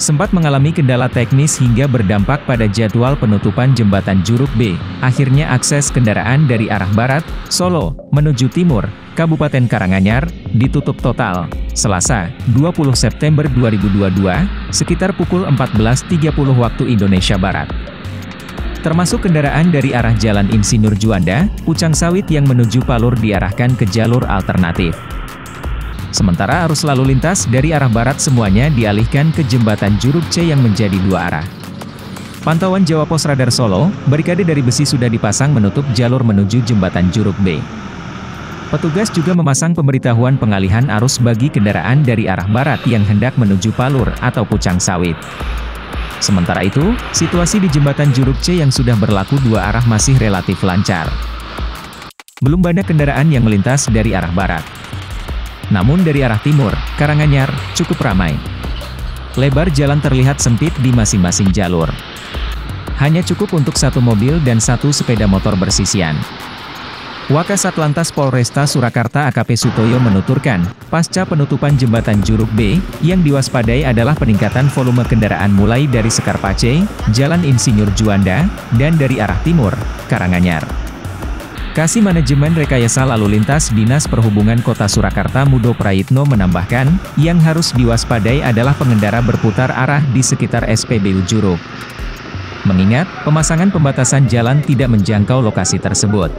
sempat mengalami kendala teknis hingga berdampak pada jadwal penutupan jembatan Juruk B. Akhirnya akses kendaraan dari arah barat, Solo, menuju timur, Kabupaten Karanganyar, ditutup total. Selasa, 20 September 2022, sekitar pukul 14.30 waktu Indonesia Barat. Termasuk kendaraan dari arah Jalan Insinyur Juanda, Pucang Sawit yang menuju Palur diarahkan ke jalur alternatif. Sementara arus lalu lintas dari arah barat semuanya dialihkan ke jembatan Juruk C yang menjadi dua arah. Pantauan Jawa Pos Radar Solo, barikade dari besi sudah dipasang menutup jalur menuju jembatan Juruk B. Petugas juga memasang pemberitahuan pengalihan arus bagi kendaraan dari arah barat yang hendak menuju Palur atau Pucang Sawit. Sementara itu, situasi di jembatan Juruk C yang sudah berlaku dua arah masih relatif lancar. Belum banyak kendaraan yang melintas dari arah barat. Namun dari arah timur, Karanganyar, cukup ramai. Lebar jalan terlihat sempit di masing-masing jalur. Hanya cukup untuk satu mobil dan satu sepeda motor bersisian. Wakasat Lantas Polresta Surakarta AKP Sutoyo menuturkan, pasca penutupan jembatan Juruk B, yang diwaspadai adalah peningkatan volume kendaraan mulai dari Sekar Pace, Jalan Insinyur Juanda, dan dari arah timur, Karanganyar. Kasih Manajemen Rekayasa Lalu Lintas Dinas Perhubungan Kota Surakarta Mudo Prayitno menambahkan, yang harus diwaspadai adalah pengendara berputar arah di sekitar SPBU Juruk. Mengingat, pemasangan pembatasan jalan tidak menjangkau lokasi tersebut.